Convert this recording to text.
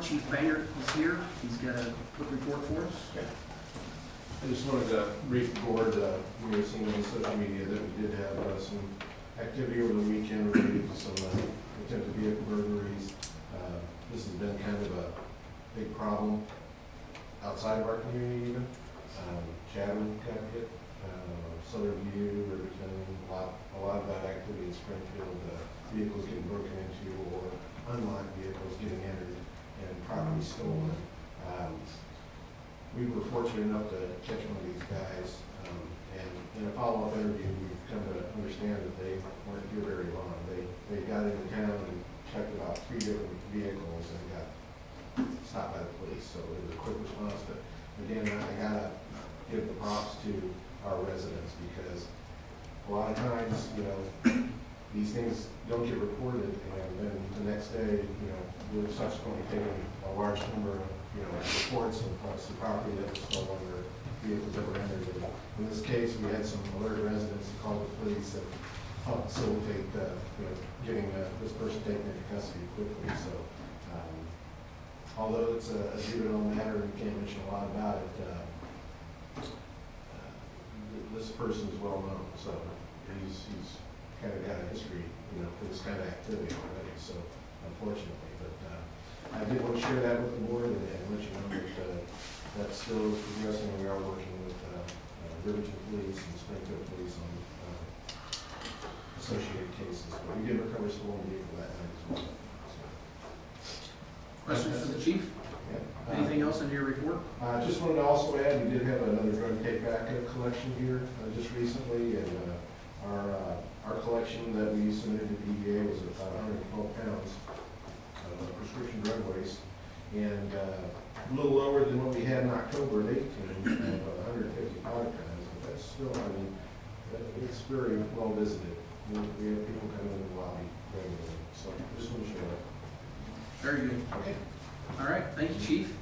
Chief Bangert is here. He's got a quick report for us. I just wanted to brief the board, uh, may have seen on social media that we did have uh, some activity over the weekend related to some uh, attempted vehicle burglaries. Uh, This has been kind of a big problem outside of our community even. Um, Chatham got hit, uh, Southern View, Riverton, a lot, a lot of that activity in Springfield, uh, vehicles getting broken into or unlocked vehicles getting entered property stolen. Um, we were fortunate enough to catch one of these guys, um, and in a follow-up interview, we've come to understand that they weren't here very long. They, they got into town and checked about three different vehicles and got stopped by the police, so it was a quick response, but again, I gotta give the props to our residents, because a lot of times, you know, these things don't get reported, and then the next day, you know, we're subsequently taking a large number of, you know, reports of uh, some property that was stolen or vehicles that were entered. And In this case, we had some alert residents who called the police and helped facilitate, uh, you know, getting uh, this person taken into custody quickly, so. um, Although it's a a juvenile matter, we can't mention a lot about it, uh, uh, this person is well known, so he's, he's kind of got a history, you know, for this kind of activity already, so unfortunately, but, uh, I did want to share that with the board and, and let you know that, uh, that still is progressing, we are working with, uh, uh, Riverton Police and Springfield Police on, uh, associated cases, but we did recover stolen vehicle that night as well, so. Questions for the chief? yeah. Uh, Anything else in your report? uh, just wanted to also add, we did have another drug take back uh, collection here, uh, just recently, and, uh, our, uh, our collection that we submitted to DEA was about hundred and twelve pounds of prescription drug waste, and, uh, a little lower than what we had in October of eighteen, of hundred and fifty-five pounds, but that's still, I mean, uh, it's very well visited. We, have people coming in the lobby regularly, so just want to share that. Very good. Okay. All right, thank you, chief.